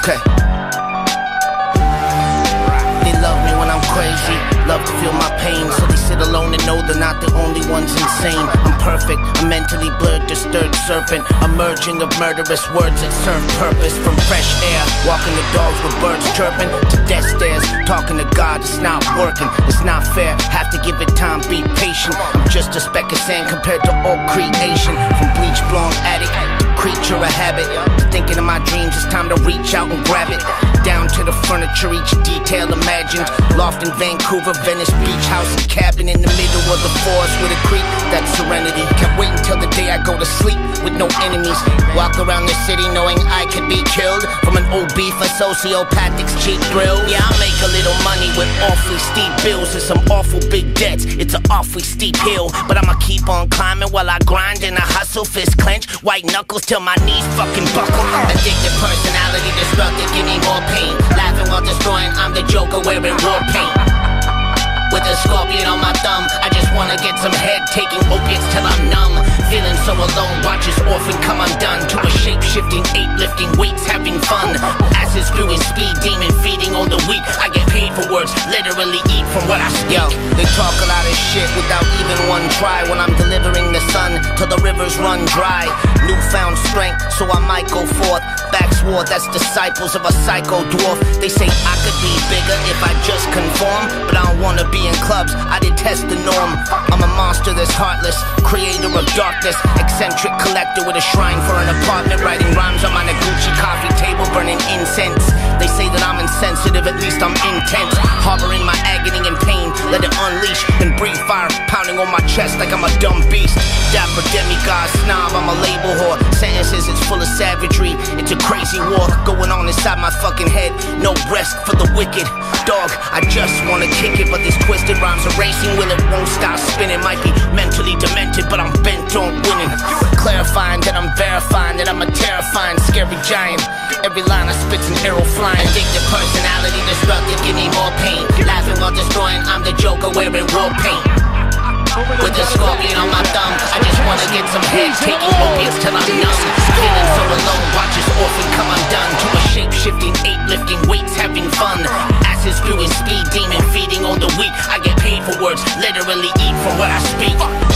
Okay. They love me when I'm crazy, love to feel my pain, so they sit alone and know they're not the only ones insane. I'm perfect, I'm mentally blurred, disturbed serpent, emerging of murderous words that serve purpose. From fresh air, walking the dogs with birds chirping, to death stares, talking to God, it's not working, it's not fair, have to give it time, be patient. I'm just a speck of sand compared to all creation, from bleach blonde addict, creature of habit. Of my dreams, it's time to reach out and grab it. Down to the furniture, each detail imagined. Loft in Vancouver, Venice beach house, and cabin in the middle of the forest with a creek. That's serenity. Can't wait until the day I go to sleep no enemies. Walk around the city knowing I could be killed from an old beef, a sociopathic's cheap thrill. Yeah, I make a little money with awfully steep bills and some awful big debts. It's an awfully steep hill, but I'ma keep on climbing while I grind and I hustle, fist clench, white knuckles till my knees fucking buckle. Addictive personality, destructive, give me more pain. Laughing while destroying, I'm the Joker wearing war paint. Wanna get some head, taking opiates till I'm numb. Feeling so alone, watch his orphan come undone. To a shape shifting, ape lifting weights, having fun. Asses spewing speed, demon feeding on the weak. I get words, literally eat from what I speak. Yo, they talk a lot of shit without even one try. When I'm delivering the sun till the rivers run dry. Newfound strength, so I might go forth. Back swore, that's disciples of a psycho dwarf. They say I could be bigger if I just conform, but I don't wanna be in clubs. I detest the norm. I'm a monster that's heartless, creator of darkness, eccentric collector with a shrine for an apartment, writing breathe fire, pounding on my chest like I'm a dumb beast. Dapper demigod snob, I'm a label whore. Sentences, it's full of savagery. It's a crazy war going on inside my fucking head. No rest for the wicked. Dog, I just wanna kick it, but these twisted rhymes are racing. Will it won't stop spinning? Might be mentally demented, but I'm bent on winning. Clarifying that I'm verifying that I'm a terrifying, scary giant. Every line I spit's an arrow flying. Addictive personality, destructive, give me more pain. While destroying, I'm the Joker wearing war paint. With a scorpion on my thumb, I just wanna get some head, taking opiates till I'm numb. Feeling so alone, watch his orphan come undone. To a shape shifting, ape lifting weights, having fun. Asses spewing speed, demon feeding on the weak. I get paid for words, literally eat for what I speak.